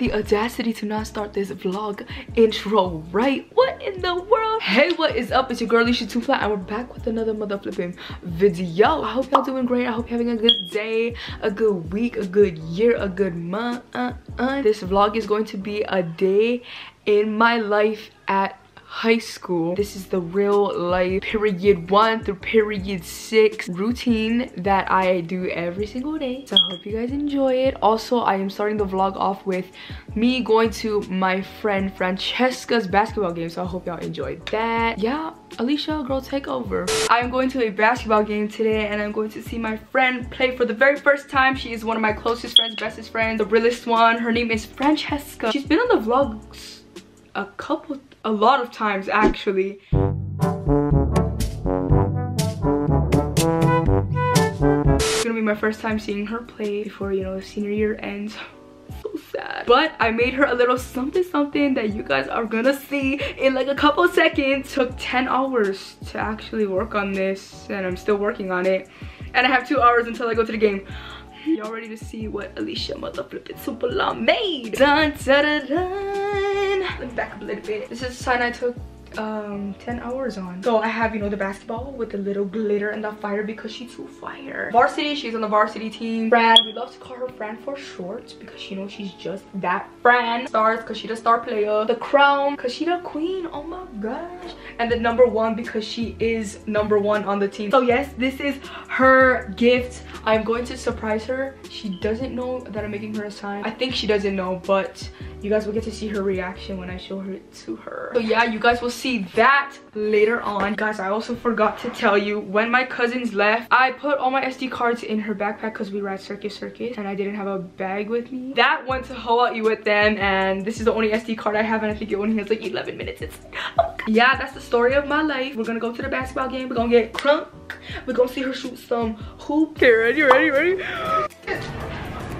the audacity to not start this vlog intro right. What in the world? Hey, what is up? It's your girl Too Flat and we're back with another mother flipping video. I hope y'all doing great. I hope you're having a good day, a good week, a good year, a good month. Uh, uh. This vlog is going to be a day in my life at high school. This is the real life period one through period six routine that I do every single day. So I hope you guys enjoy it. Also, I am starting the vlog off with me going to my friend Francesca's basketball game. So I hope y'all enjoyed that. Yeah, Alicia, girl, take over. I'm going to a basketball game today and I'm going to see my friend play for the very first time. She is one of my closest friends, bestest friends, the realest one. Her name is Francesca. She's been on the vlogs a couple a lot of times actually. It's gonna be my first time seeing her play before, you know, senior year ends. so sad. But I made her a little something something that you guys are gonna see in like a couple seconds. Took 10 hours to actually work on this and I'm still working on it. And I have two hours until I go to the game. Y'all ready to see what Alicia mother flippin' super made? Dun, dun, dun. Back up a little bit. This is a sign I took um 10 hours on. So i have you know the basketball with the little glitter and the fire because she's too fire. Varsity she's on the varsity team. Fran we love to call her fran for short because you know she's just that fran. Stars because she's the star player. The crown because she the queen. Oh my gosh. And the number one because she is number one on the team. So yes this is her gift. I'm going to surprise her. She doesn't know that i'm making her a sign. I think she doesn't know but you guys will get to see her reaction when i show her to her. So yeah you guys will see that later on. Guys i also forgot to tell you when my cousins left i put all my sd cards in her backpack because we ride circus circus and i didn't have a bag with me. That went to hawaii with them and this is the only sd card i have and i think it only has like 11 minutes. It's yeah that's the story of my life. We're gonna go to the basketball game. We're gonna get crunk. We're gonna see her shoot some hoop. Okay ready ready ready?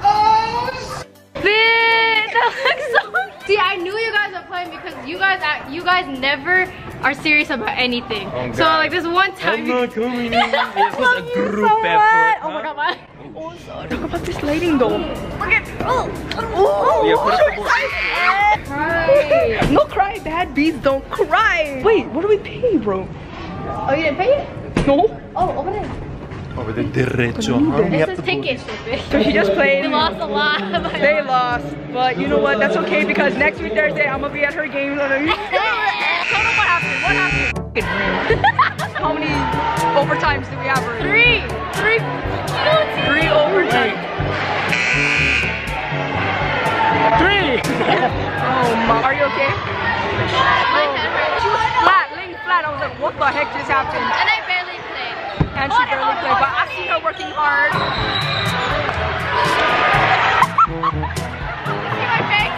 Oh that looks so See, I knew you guys were playing because you guys you guys never are serious about anything. Oh, so like this one time. I'm not coming. this was a group so effort. Oh my god, my. Oh, oh, sorry. Talk about this lighting though. Look at. Oh. Oh. Yeah, put up oh, the Cry. no cry. Bad bees don't cry. Wait, what do we pay, bro? Oh, you didn't pay it? No. Oh, over there. Over the derecho. This is ticket, stupid. So she just played. We lost a lot. they lost. But you know what? That's okay because next week Thursday I'm gonna be at her game. Tell them what happened. What happened? How many overtimes do we have already? Three. Three. Three overtimes. Three. oh my. Are you okay? Oh. She was flat, laying flat. I was like, what the heck just happened? And I barely and she barely played, but I see her working hard. see my face?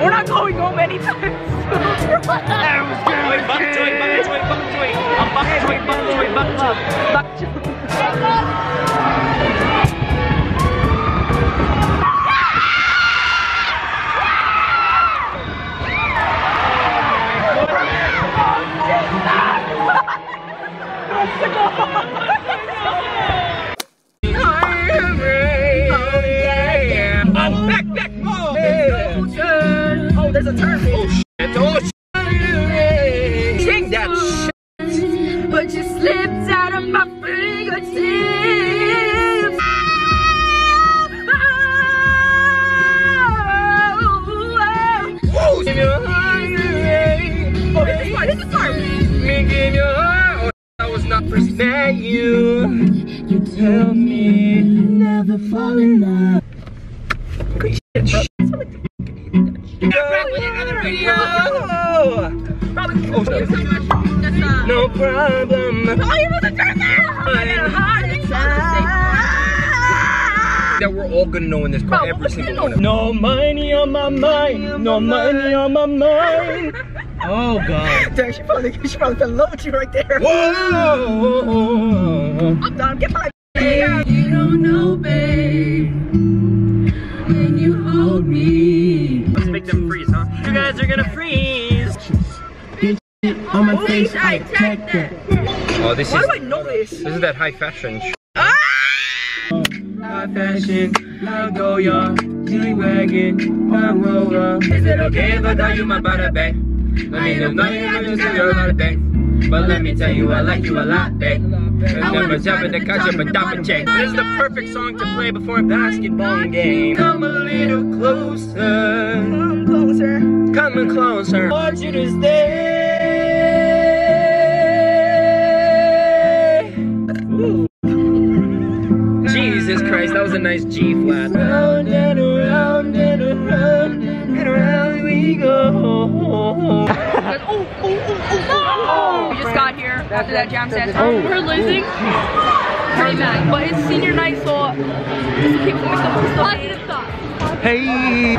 We're not going home anytime soon. A first met you. You tell me. Never fall in love. Great shit, back with another video. Oh, no problem. Oh, you want to turn that we're all gonna know in this car, Bro, every single one. No money on my mind, no money on my mind. Oh god. Dang, she probably she probably fell in love with you right there. Whoa! I'm done. Get my. You don't know, babe. When you hold me. Let's make them freeze, huh? You guys are gonna freeze. On my face, I checked that. Oh, this Why is. do I know this? This is that high fashion. Ah! high fashion. Let go, y'all. G wagon, one roller. Is it okay if I call you my butter, babe? Let me know, know you know just do a lot of things. But let me tell you, I like you a lot, babe. Never jump in the couch up a dopper check. This is the perfect song to play before a basketball game. Come a little closer. Come closer. Coming closer. I want you to stay. Jesus Christ, that was a nice G flat. Round and around and around and around we go. We just got here after that jam session. We're um, losing. Pretty mad. But it's senior night, so just keep doing stuff. stuff. Positive thoughts. Hey.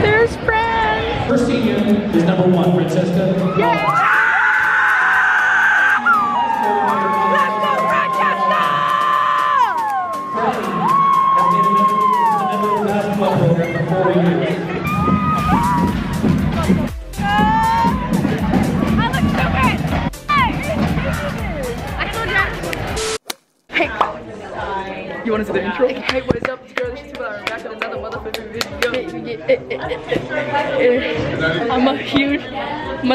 There's friends. First senior is number one, Francesca. Has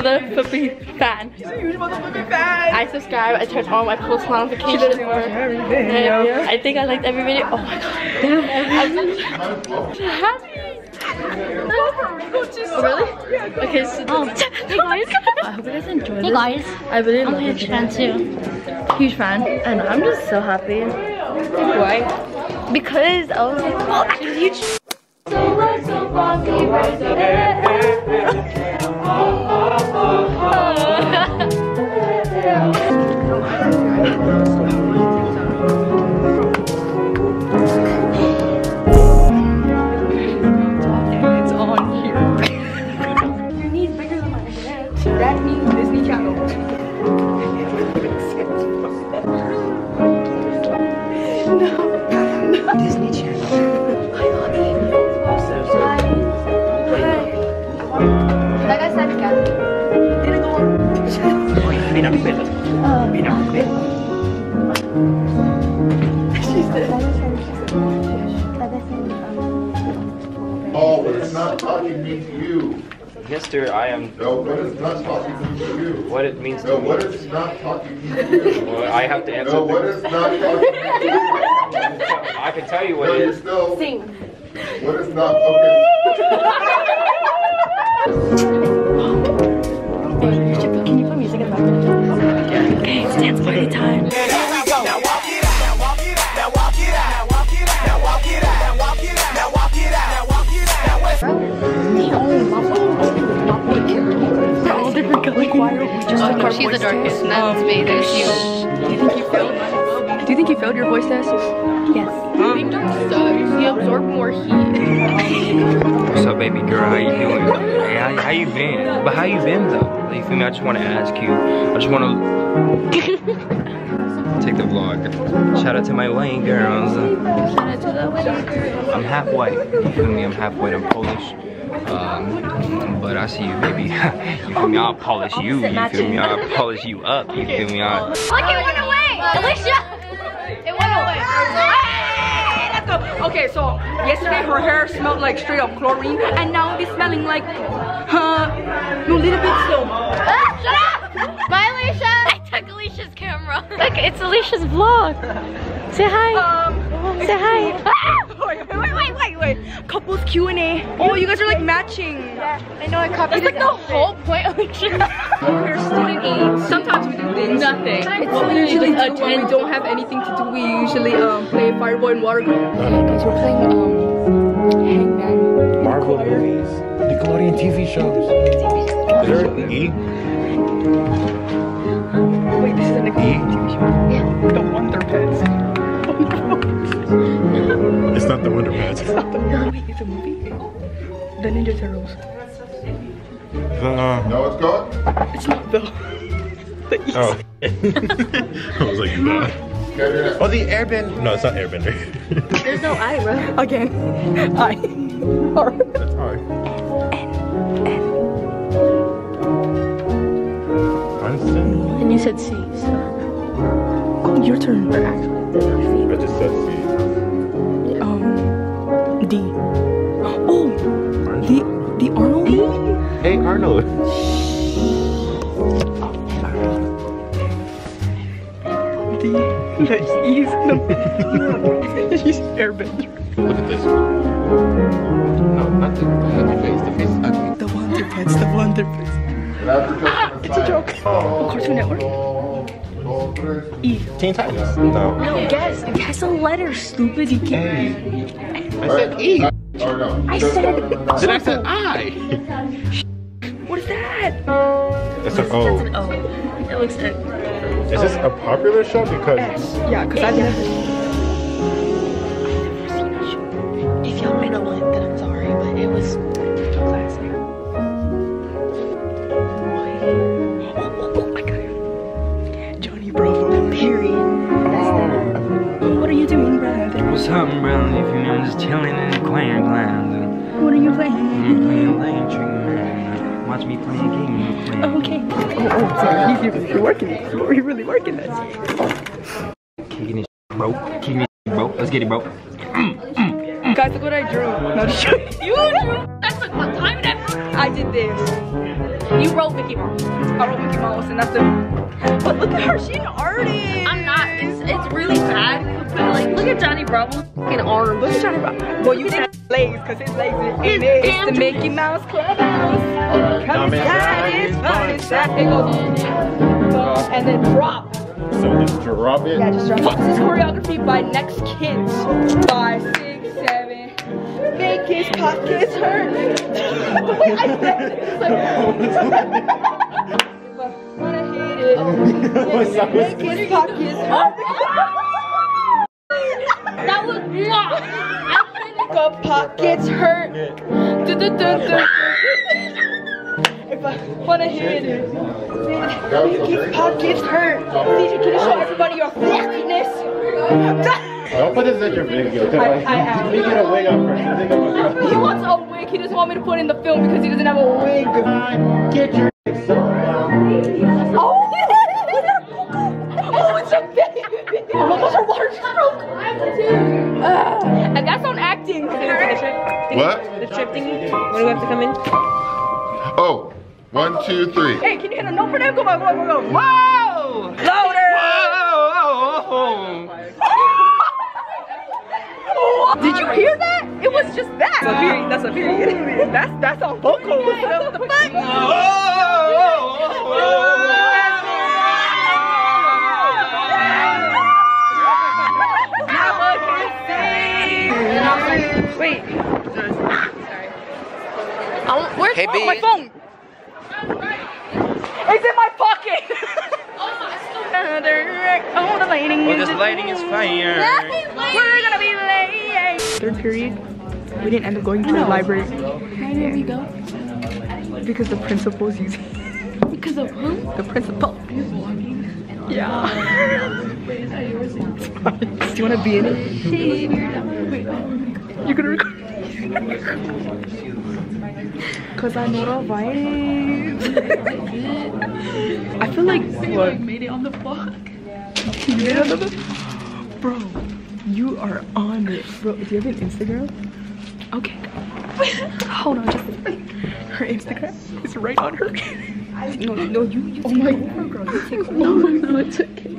motherfucking fan. Huge motherfucking fan. I subscribe. I turn on my post notifications. She watch every video. Yeah, I think I liked every video. Oh my god. I'm so happy. Oh, really? Okay, so oh. hey guys. Oh I hope you guys enjoyed Hey guys, I really I'm love a huge fan too. Huge fan, and I'm just so happy. Why? Because I was like, oh, I was huge. It's on? She said. Oh, but it's not talking me to you. Mister, I am No, but it's not talking me to you. what it means No, to what me. is not talking me to you. Well, I have to answer. No, what the- is not talking me to you. I can tell you what No, it you're is. still. Sing. What is not, okay. Time. Oh, she's the darkest, and that's me. There's you. Do you think you failed? Do you think you failed your voice test? Yes. I think dark sucks. You absorb more heat. What's up, baby girl? How you doing? Hey, how, how you been? But how you been though? You feel me? I just want to ask you. I just want to take the vlog. Shout out to my white girls. I'm half white. You feel me? I'm half white. I'm Polish. Um, but I see you, baby. you feel me? I'll polish you. You feel me? I'll polish you up. You feel me? I'll... Look, it went away. Alicia. It went away. Hey, let's go. Okay, so yesterday her hair smelled like straight up chlorine, and now it's smelling like, huh, no, little bit still. Ah, shut up. Bye, camera. Look, it's Alicia's vlog. Say hi. Um, Say hi. wait, wait, wait, wait, wait. Couples Q and A. Oh, you guys are like matching. Yeah, I know I copied That's like the whole point, Alicia. We're student E. Sometimes we do things. Nothing. What we usually do when we don't have anything to do, we usually um play Fireboy and Watergirl. Guys, we're playing um Hangman. Marvel movies, Nickelodeon TV shows. Is there an E? The Ninja Turtles. Uh, No, it's gone? It's not the. the East. oh. I was like, nah. Get it. Oh, the Airbender. No, it's not Airbender. There's no I, bro. Again. I. Alright. That's hard. Einstein? And you said C, so. Oh, your turn. Actually. I just said C. D? Oh, the the Arnold Hey, Arnold. The the E's no. He's airbender. Look at this one. No, not the happy face. The face is ugly. The Wonder Pets, the Wonder Pets. It's a joke. Cartoon Network. E. Teen Titans. No. No, guess. Guess a letter, stupid. You can't. I said E. Or no. I said. Then I said I. What is that? It's an O. That's an O. It looks like. Is this oh. a popular show? Because S. Yeah, because I've never. Seen a show. If y'all don't know it, then I'm sorry, but it was What's bro? If you know, I'm just chilling in the clan clan. What are you playing? I'm playing playing trick man. Watch me play a game. Play. Oh, okay. Oh, oh, sorry. You, you're working. You're really working that. Kicking this bro. Kicking this bro. Let's get it, bro. Guys, look what I drew. No, just. You drew. That's like what time and effort. I did this. You wrote Mickey Mouse. I wrote Mickey Mouse, and that's the. But look at her. She's an artist. I'm not. It's it's really bad. But like, look at Johnny Bravo's fucking arm. Look at Johnny Bravo. Well, you did legs, because his legs ain't it. It's the Mickey Mouse Clubhouse. Come inside, it's fun inside. It goes. And then drop. so just drop it. Yeah, just drop. it. This is choreography by Next Kids. Five, six, seven. Make his pockets hurt. the way I said it, it's like. it, make his pockets hurt. That was. Make up pockets hurt. Du- du- du-. If I wanna hit it, make pockets hurt. DJ, can you show everybody your thickness? Don't put this in your video. I- I am. Let me get a wig up first. I think I'm gonna- He wants a wig. He doesn't want me to put it in the film because he doesn't have a wig. Get your Oh, oh it's a baby. Oh my gosh, a water stroke. Uh, and that's on acting. What? The trip thingy. When do we have to come in? Oh, one, two, three. Hey, can you hit a note for them? Come on, come on, come on. Whoa! Louder! Did you hear that? It was just that. That's a period. That's a period. that's that's on vocals. Oh, Hey, B. My phone. It's in my pocket. oh, the lighting Well, is this lighting is fire. We're gonna be late. Third period, we didn't end up going to the library. Why did we go? Because the principal's using Because of who? the principal. Yeah. It's fine. Do you wanna be in it? Wait, you're gonna record. Cause I know the vibes. I feel like what? Made it on the block. You made it on the- Bro, you are on it. Bro, do you have an Instagram? Okay. Hold on just a second. Her Instagram is right on her. No, no, you, you oh my god, girl. You take no, no, it's okay.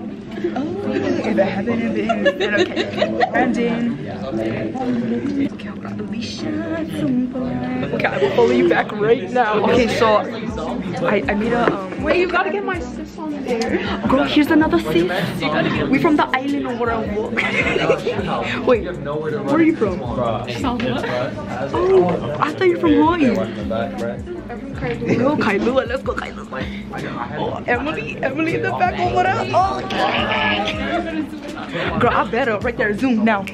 Oh, if I haven't been, okay. And then, okay, hold on. Alicia, okay, I will follow you back right now. Okay, so I, I made a um. Wait, you gotta get my sis on there. Girl, here's another sis. We from the island of whatever. Wait, where are you from? Oh, I thought you're from Hawaii. Go Kailua, let's go Kailua. Oh, Emily, Emily in the back, what up? Oh, girl, I better right there, zoom now.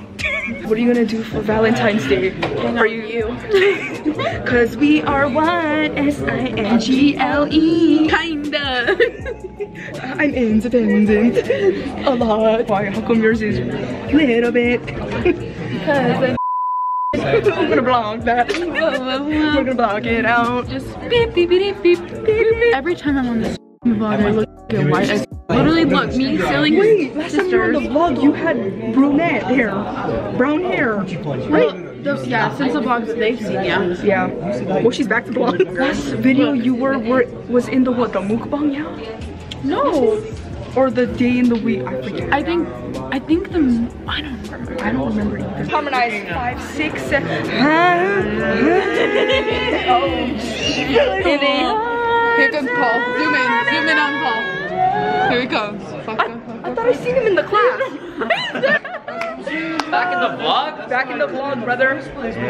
What are you gonna do for Valentine's Day? Are you? Cause we are one, S-I-N-G-L-E. Kinda. I'm independent. A lot. Why? How come yours is little bit? Cause I'm gonna block that. We're gonna block it out. Just beep beep beep beep beep beep. Every time I'm on this vlog, I look at white as literally look me selling Wait, last time you were on the vlog, you had brunette hair, brown hair, right? The, yeah, since the vlogs they've seen, yeah. Yeah. Well, she's back to blonde. Last video you were, were was in the what? The mukbang, yeah? No, Or the day in the week? I forget. I think, I think the, I don't remember. I don't remember either. Harmonize. Five, six, seven. oh, Here comes Paul. Zoom in, zoom in on Paul. Here he comes. Fuck him. I thought I seen him in the class. Back in the vlog? Back in the vlog, brother.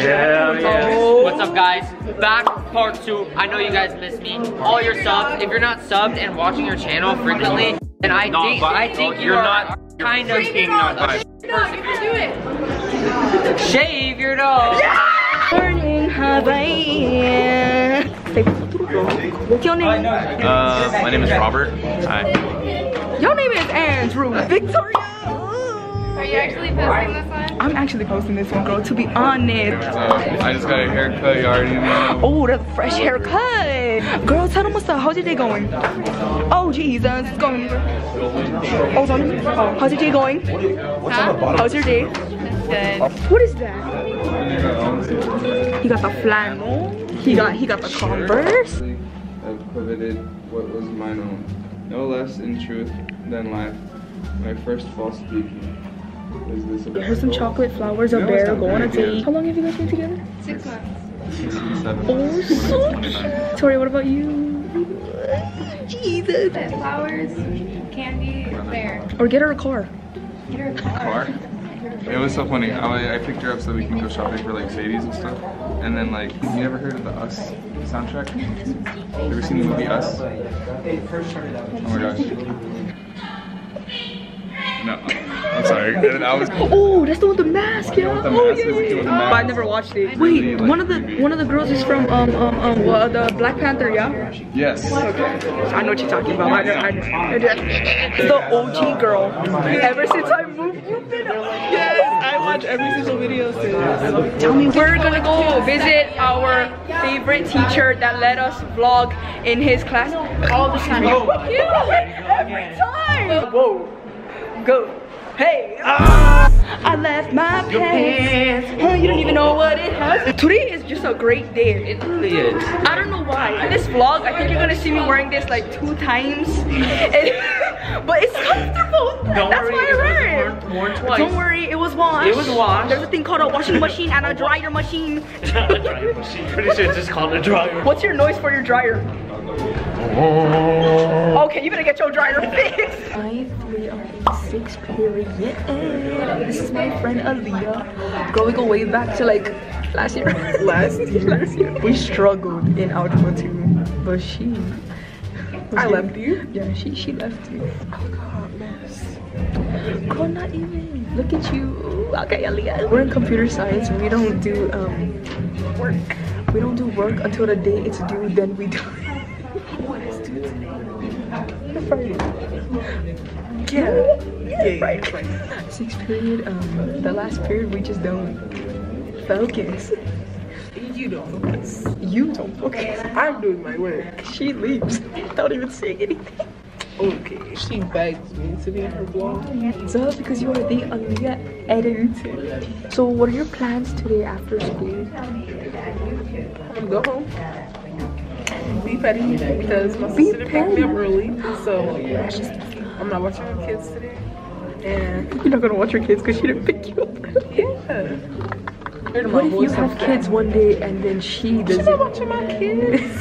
Yeah, Oh. What's up, guys? Back part two. I know you guys miss me. All your subs. If you're not subbed and watching your channel frequently, then I think I think you you're are not- kind of being not by. No, you can do it. shave your nose. Morning, Hawaii. Say What's your name? Uh, my name is Robert. Hi. Your name is Andrew Victoria. Are you actually posting this one? I'm actually posting this one, girl. To be honest. Uh, I just got a haircut. You already know. Oh, that's a fresh haircut. Girl, tell them what's up. How's your day going? Oh, Jesus. It's going. Oh, tell them. Oh, how's your day going? How's your day? Good. What is that? He got the flannel. He got he got the Converse. I've coveted what was mine own, no less in truth than life. My first false speaking was this about Here's some chocolate flowers, a No, bear, go on a date. How long have you guys been together? Six months. seven. Oh, so cute. Tori, what about you? Jesus. Flowers, candy, there. Or get her a car. Get her a car. car. It was so funny. I, I picked her up so we can go shopping for like Sadie's and stuff. And then like, have you never heard of the Us soundtrack? You ever seen the movie Us? Oh my gosh. No, I'm sorry. I was. Oh, that's the one with the mask, yeah. the oh, mask, yeah, yeah, yeah. mask. But I never watched it. Wait, one of the one of the girls is from um um um uh, the Black Panther, yeah. Yes. Okay. I know what you're talking about. I I know. I. The OG girl. Ever since I moved, you've been Yes, I watch every single video since. Tell me, we're gonna go visit our favorite teacher that let us vlog in his class all the time. Every time. Whoa, go. Hey, ah, I left my pants. Huh, you don't even know what it has. Today is just a great day. It really is. I don't know why. In this vlog, I think you're gonna see me wearing this like two times. And- but it's comfortable. Don't That's worry, why I it wear it. worn- worn twice. Don't worry, it was washed. It was washed. There's a thing called a washing machine and a dryer machine. a dryer machine. Pretty sure it's just called a dryer. What's your noise for your dryer? Okay, you better get your dryer fixed. I three are in sixth period. This is my friend Aaliyah. Going we go way back to like last year. last year. last year. We struggled in algebra two, but she. I left you. Yeah, she she left me. Oh god, mess. Girl, not even. Look at you. Okay, Aaliyah. We're in computer science. We don't do um work. We don't do work until the day it's due. Then we do. what is due today? Friday. Yeah. Yeah, right. Sixth period, um, the last period we just don't focus. You don't focus. You don't focus. I'm doing my work. She leaves Don't even say anything. Okay. She begs me to be in her vlog. Duh, because you are the Aaliyah editor. So what are your plans today after school? Go home. Be petty because my sister picked me up early. So oh, I'm not watching my kids today. And You're not gonna watch your kids because she didn't pick you up. yeah. What if you have kids one day and then she She's doesn't? not watching my kids.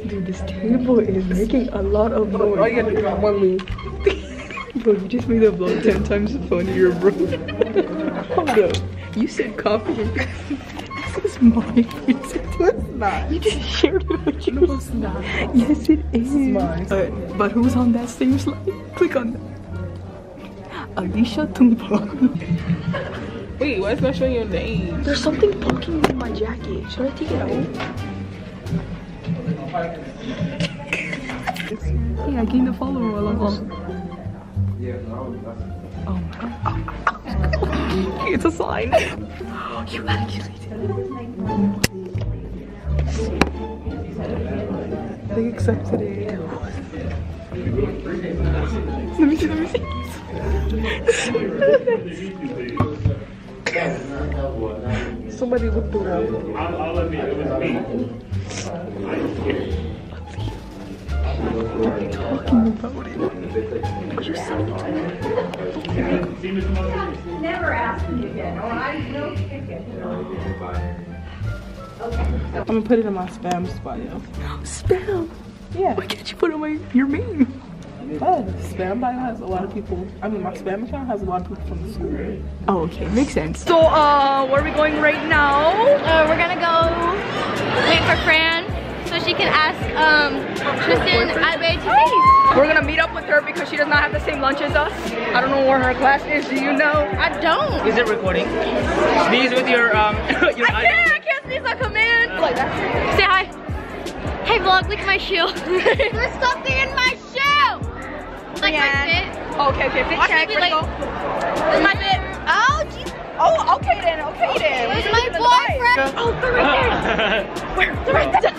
Dude, this table is making a lot of oh, oh, noise. you gotta do is one move. Bro, you just made the vlog 10 times funnier, bro. Hold up. You said copy. is my reason. It's not. You just shared it with you. No, it's not. Yes, it is. mine. But who's on that same slide? Click on that. Alicia Tumba. Wait, why is not showing your name? There's something poking in my jacket. Should I take it out? Hey, I gained a follower while I'm on. Oh my god. It's a sign. You manipulated. They accepted it. Let me see, let me see. somebody looked around. I'll, I'll admit it was me. Never ask me again. I know I'm gonna put it in my spam spot, yo. Spam. Yeah. Why can't you put on my your meme? Oh, spam bio has a lot of people. I mean, my spam account has a lot of people from the school. Oh, okay, makes sense. So, uh, where are we going right now? Uh, we're gonna go wait for Fran so she can ask um, Tristan at BHTC. We're gonna meet up with her because she does not have the same lunch as us. I don't know where her class is. Do you know? I don't. Is it recording? Sneeze with your um your I can't. I can't sneeze like a man. Like that. Say hi. Hey vlog, look at my shoe. There's something in my shoe. Like my fit. Okay, okay. Fit Watch check. me be Where'd like- go? There's my fit. Oh, jeez. Oh, okay then. Okay then. Where's my leaving the boyfriend? Oh, they're right there. Where? They're right there.